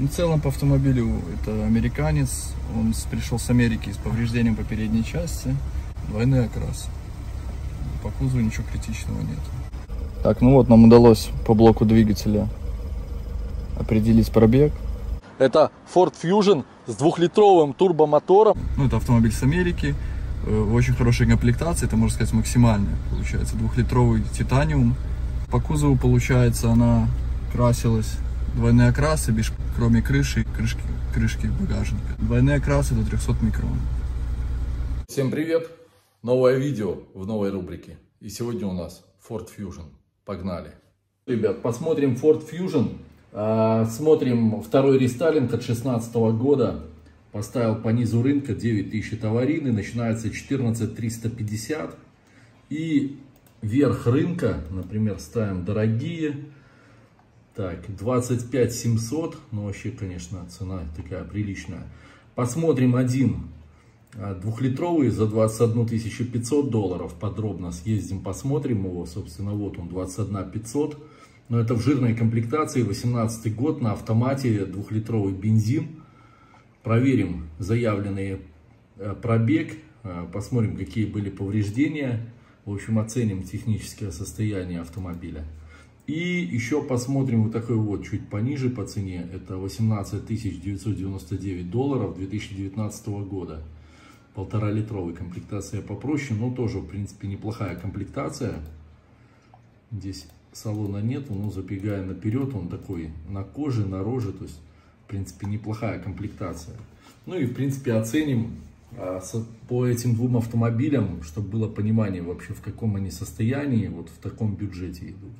В целом по автомобилю это американец, он пришел с Америки с повреждением по передней части, двойной окрас. По кузову ничего критичного нет. Так, ну вот нам удалось по блоку двигателя определить пробег. Это Ford Fusion с двухлитровым турбомотором. Ну, это автомобиль с Америки, э, в очень хорошей комплектации, это, можно сказать, максимальная, получается, двухлитровый титаниум. По кузову, получается, она красилась двойные окрасы, без, кроме крыши, крышки, крышки багажника. Двойные окрасы до 300 микрон. Всем привет! Новое видео в новой рубрике. И сегодня у нас Ford Fusion. Погнали! Ребят, посмотрим Ford Fusion. А, смотрим второй рестайлинг от 2016 года. Поставил по низу рынка 9000 это аварийный. Начинается 14350. И верх рынка, например, ставим дорогие так, 25 700, ну вообще, конечно, цена такая приличная. Посмотрим один а, двухлитровый за 21 500 долларов. Подробно съездим, посмотрим его. Собственно, вот он, 21 500. Но это в жирной комплектации, 18 год, на автомате, двухлитровый бензин. Проверим заявленный э, пробег, э, посмотрим, какие были повреждения. В общем, оценим техническое состояние автомобиля. И еще посмотрим вот такой вот, чуть пониже по цене, это 18 999 долларов 2019 года. Полтора литровый, комплектация попроще, но тоже, в принципе, неплохая комплектация. Здесь салона нету, но забегая наперед, он такой на коже, на роже, то есть, в принципе, неплохая комплектация. Ну и, в принципе, оценим а, по этим двум автомобилям, чтобы было понимание вообще, в каком они состоянии, вот в таком бюджете идут.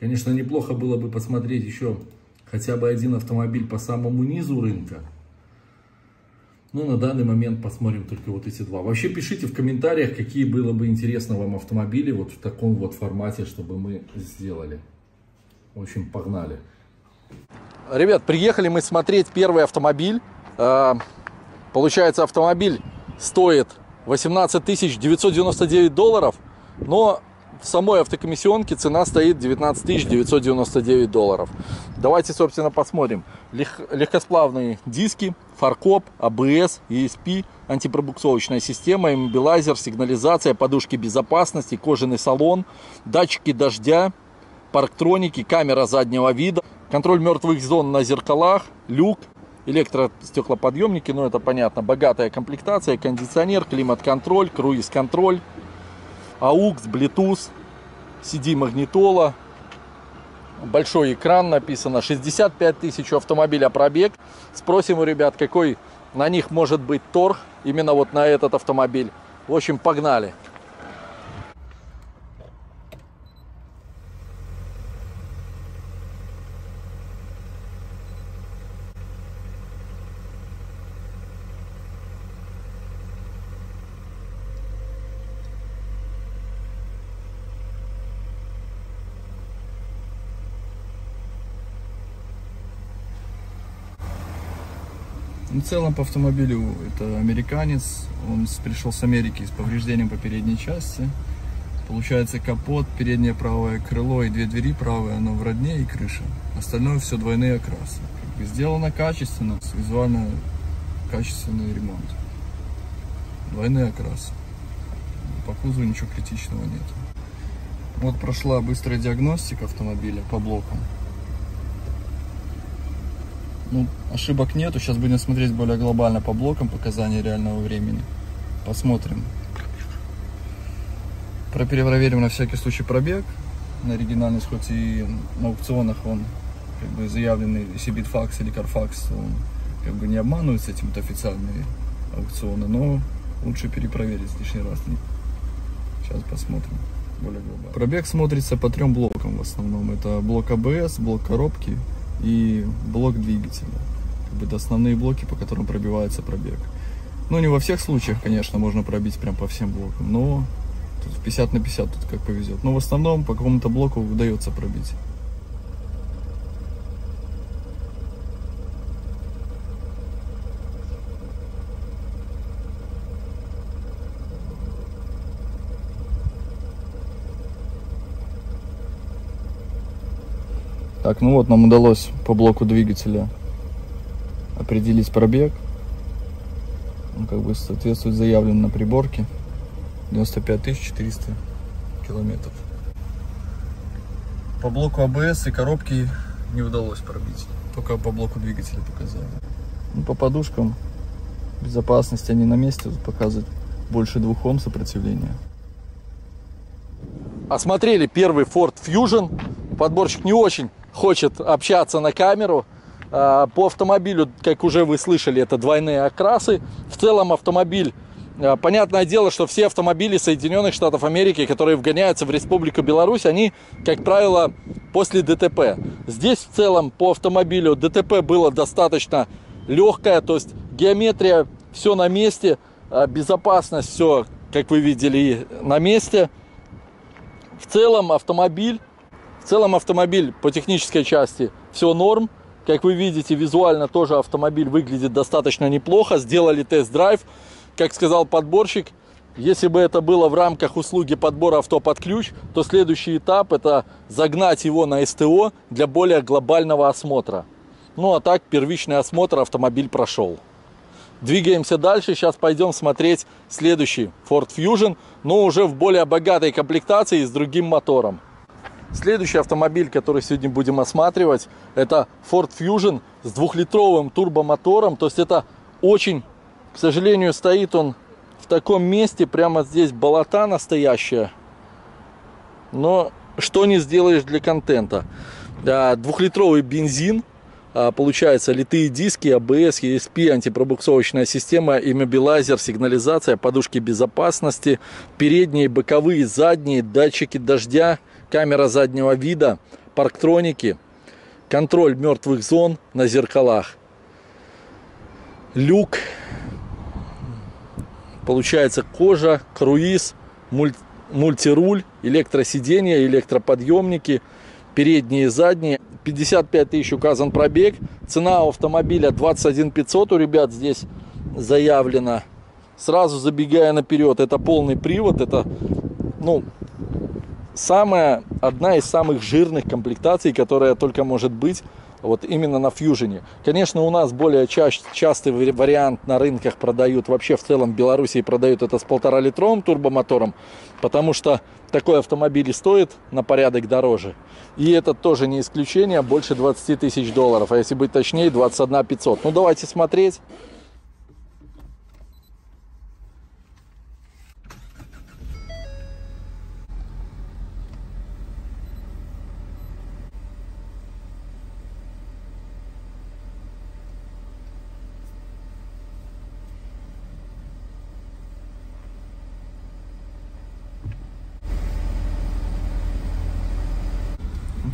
Конечно, неплохо было бы посмотреть еще хотя бы один автомобиль по самому низу рынка. Но на данный момент посмотрим только вот эти два. Вообще пишите в комментариях, какие было бы интересно вам автомобили вот в таком вот формате, чтобы мы сделали. В общем, погнали. Ребят, приехали мы смотреть первый автомобиль. А, получается, автомобиль стоит 18 999 долларов, но в самой автокомиссионке цена стоит 19 999 долларов. Давайте, собственно, посмотрим. Лег, легкосплавные диски, фаркоп, АБС, ESP, антипробуксовочная система, иммобилайзер, сигнализация, подушки безопасности, кожаный салон, датчики дождя, парктроники, камера заднего вида, контроль мертвых зон на зеркалах, люк, электростеклоподъемники, ну это понятно, богатая комплектация, кондиционер, климат-контроль, круиз-контроль, AUX, Bluetooth, CD-магнитола, большой экран написано, 65 тысяч автомобиля пробег. Спросим у ребят, какой на них может быть торг именно вот на этот автомобиль. В общем, погнали. В целом по автомобилю это американец, он пришел с Америки с повреждением по передней части. Получается капот, переднее правое крыло и две двери правые, оно в родне и крыша. Остальное все двойные окрасы. Как бы сделано качественно, визуально качественный ремонт. Двойные окрасы. По кузову ничего критичного нет. Вот прошла быстрая диагностика автомобиля по блокам. Ну, ошибок нету. Сейчас будем смотреть более глобально по блокам показания реального времени. Посмотрим. Перепроверим на всякий случай пробег. На оригинальный, хоть и на аукционах он как бы заявленный, Bitfax или Carfax, он как бы не обманывается этим, это официальные аукционы, но лучше перепроверить лишний раз. Сейчас посмотрим более глобально. Пробег смотрится по трем блокам в основном. Это блок АБС, блок коробки и блок двигателя. Как бы это основные блоки, по которым пробивается пробег. Ну, не во всех случаях, конечно, можно пробить прям по всем блокам, но тут 50 на 50 тут как повезет. Но в основном по какому-то блоку удается пробить. Так, ну вот нам удалось по блоку двигателя определить пробег. Он как бы соответствует заявленным на приборке. 95 400 километров. По блоку АБС и коробки не удалось пробить. Только по блоку двигателя показали. Ну, по подушкам безопасности они на месте показывают больше 2 Ом сопротивления. Осмотрели первый Ford Fusion. Подборщик не очень хочет общаться на камеру. А, по автомобилю, как уже вы слышали, это двойные окрасы. В целом автомобиль а, Понятное дело, что все автомобили Соединенных Штатов Америки, которые вгоняются в Республику Беларусь, они, как правило, после ДТП. Здесь в целом по автомобилю ДТП было достаточно легкое, то есть геометрия все на месте, а, безопасность все, как вы видели, на месте. В целом автомобиль, в целом автомобиль по технической части все норм. Как вы видите, визуально тоже автомобиль выглядит достаточно неплохо. Сделали тест-драйв. Как сказал подборщик, если бы это было в рамках услуги подбора авто под ключ, то следующий этап это загнать его на СТО для более глобального осмотра. Ну а так первичный осмотр автомобиль прошел. Двигаемся дальше. Сейчас пойдем смотреть следующий Ford Fusion, но уже в более богатой комплектации с другим мотором. Следующий автомобиль, который сегодня будем осматривать, это Ford Fusion с двухлитровым турбомотором. То есть это очень, к сожалению, стоит он в таком месте, прямо здесь болота настоящая. Но что не сделаешь для контента. Двухлитровый бензин, а, получается литые диски, ABS, ESP, антипробуксовочная система, иммобилайзер, сигнализация, подушки безопасности, передние, боковые, задние, датчики дождя, камера заднего вида, парктроники, контроль мертвых зон на зеркалах, люк, получается кожа, круиз, муль, мультируль, электросиденья, электроподъемники, передние и задние, 55 тысяч указан пробег. Цена у автомобиля 21 500 у ребят здесь заявлена. Сразу забегая наперед, это полный привод, это, ну, самая, одна из самых жирных комплектаций, которая только может быть вот именно на фьюжене. Конечно, у нас более ча частый вариант на рынках продают, вообще в целом в Беларуси продают это с полтора литровым турбомотором, потому что такой автомобиль и стоит на порядок дороже. И это тоже не исключение, больше 20 тысяч долларов, а если быть точнее, 21 500. Ну давайте смотреть.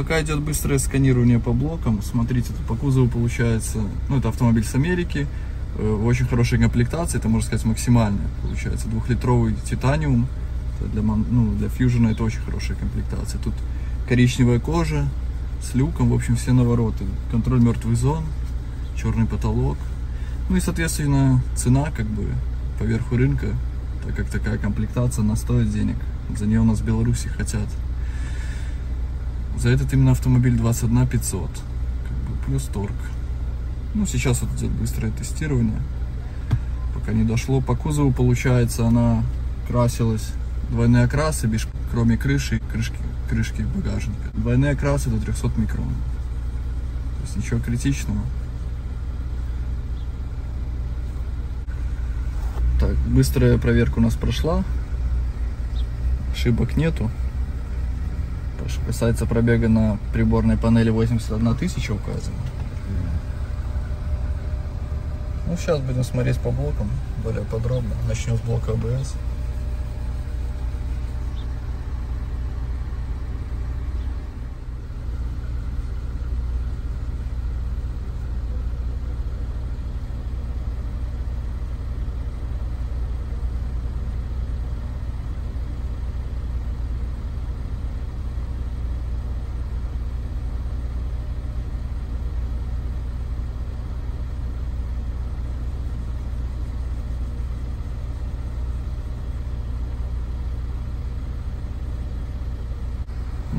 Пока идет быстрое сканирование по блокам, смотрите, по кузову получается, ну это автомобиль с Америки, в э, очень хорошей комплектации, это можно сказать максимальная, получается, двухлитровый титаниум, для, ну, для фьюжена это очень хорошая комплектация. Тут коричневая кожа с люком, в общем, все навороты, контроль мертвых зон, черный потолок, ну и, соответственно, цена как бы поверху рынка, так как такая комплектация, она стоит денег, за нее у нас в Беларуси хотят за этот именно автомобиль 21 500. Как бы, плюс торг. Ну, сейчас вот идет быстрое тестирование. Пока не дошло. По кузову, получается, она красилась. Двойные окрасы, без, кроме крыши, крышки, крышки багажника. Двойные окрасы до 300 микрон. То есть ничего критичного. Так, быстрая проверка у нас прошла. Ошибок нету. Что касается пробега на приборной панели 81 тысяча указано. Ну, сейчас будем смотреть по блокам более подробно. Начнем с блока ABS.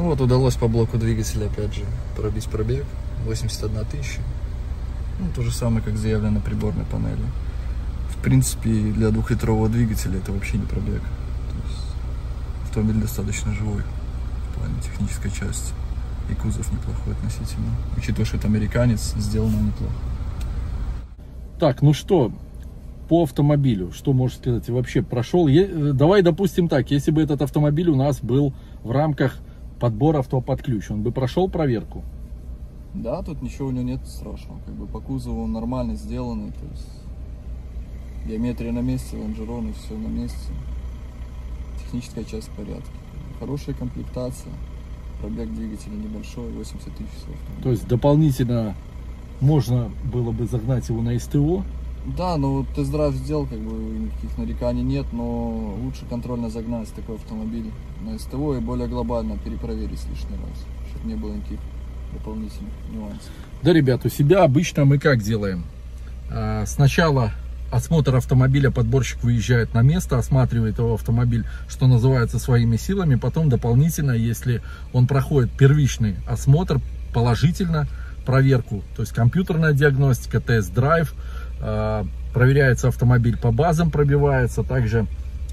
Ну вот удалось по блоку двигателя опять же пробить пробег 81 тысяча. Ну, то же самое, как заявлено приборной панели. В принципе, для двухлитрового двигателя это вообще не пробег. То есть автомобиль достаточно живой в плане технической части. И кузов неплохой относительно. Учитывая, что это американец, сделано неплохо. Так, ну что, по автомобилю, что можешь сказать? Вообще прошел? Давай допустим так, если бы этот автомобиль у нас был в рамках подбора авто под ключ, он бы прошел проверку? Да, тут ничего у него нет страшного. Как бы по кузову он нормально сделанный, то есть геометрия на месте, лонжероны, все на месте. Техническая часть в порядке. Хорошая комплектация. Пробег двигателя небольшой, 80 тысяч часов. То есть дополнительно можно было бы загнать его на СТО, Да, ну тест-драйв сделал, как бы никаких нареканий нет, но лучше контрольно загнать такой автомобиль на СТО и более глобально перепроверить лишний раз, чтобы не было никаких дополнительных нюансов. Да, ребят, у себя обычно мы как делаем? А, Сначала осмотр автомобиля, подборщик выезжает на место, осматривает его автомобиль, что называется, своими силами. Потом дополнительно, если он проходит первичный осмотр, положительно, проверку, то есть компьютерная диагностика, тест-драйв, проверяется автомобиль по базам, пробивается, также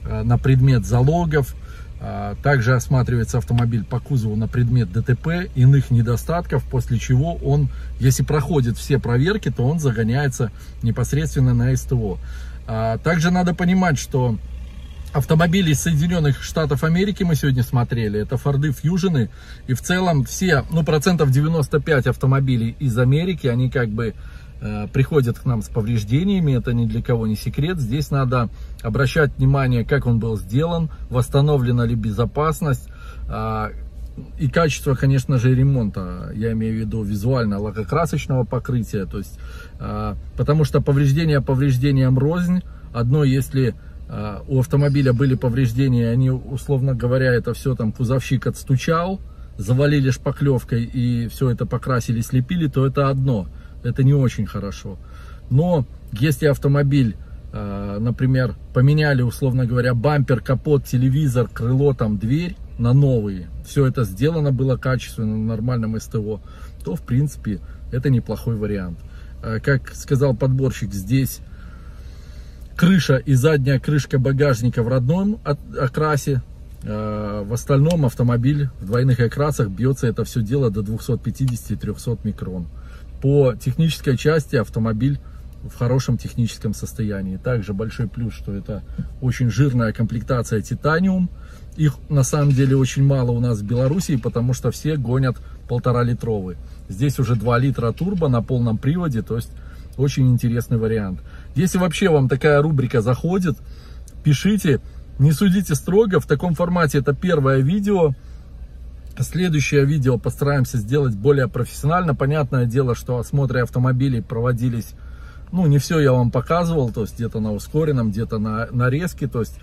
а, на предмет залогов, а, Также осматривается автомобиль по кузову на предмет ДТП, иных недостатков, после чего он, если проходит все проверки, то он загоняется непосредственно на СТО. Также надо понимать, что автомобили из Соединенных Штатов Америки мы сегодня смотрели, это Форды Фьюжены, и в целом все, ну процентов 95 автомобилей из Америки, они как бы э, приходят к нам с повреждениями, это ни для кого не секрет. Здесь надо обращать внимание, как он был сделан, восстановлена ли безопасность а, и качество, конечно же, ремонта. Я имею в виду визуально лакокрасочного покрытия, то есть, а, потому что повреждения повреждениям рознь. Одно, если а, у автомобиля были повреждения, они, условно говоря, это все там кузовщик отстучал, завалили шпаклевкой и все это покрасили, слепили, то это одно. Это не очень хорошо. Но если автомобиль, э, например, поменяли, условно говоря, бампер, капот, телевизор, крыло, там, дверь на новые, все это сделано было качественно на нормальном СТО, то, в принципе, это неплохой вариант. Э, Как сказал подборщик, здесь крыша и задняя крышка багажника в родном окрасе. Э, В остальном автомобиль в двойных окрасах бьется это все дело до 250-300 микрон. По технической части автомобиль в хорошем техническом состоянии. Также большой плюс, что это очень жирная комплектация титаниум. Их на самом деле очень мало у нас в Беларуси, потому что все гонят полтора литровый. Здесь уже 2 литра турбо на полном приводе, то есть очень интересный вариант. Если вообще вам такая рубрика заходит, пишите, не судите строго, в таком формате это первое видео. Следующее видео постараемся сделать более профессионально. Понятное дело, что осмотры автомобилей проводились, ну, не все я вам показывал, то есть где-то на ускоренном, где-то на нарезке, то есть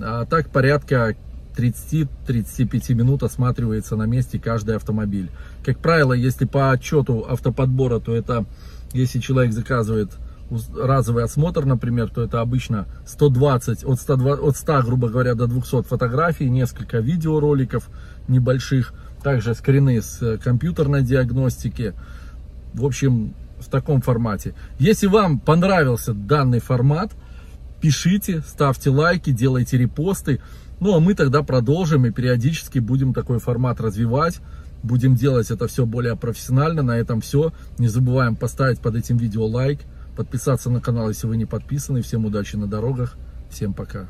а так порядка 30-35 минут осматривается на месте каждый автомобиль. Как правило, если по отчету автоподбора, то это, если человек заказывает разовый осмотр, например, то это обычно 120, от 100, от 100, грубо говоря, до 200 фотографий, несколько видеороликов небольших, также скрины с компьютерной диагностики. В общем, в таком формате. Если вам понравился данный формат, пишите, ставьте лайки, делайте репосты. Ну, а мы тогда продолжим и периодически будем такой формат развивать. Будем делать это все более профессионально. На этом все. Не забываем поставить под этим видео лайк, подписаться на канал, если вы не подписаны. Всем удачи на дорогах. Всем пока.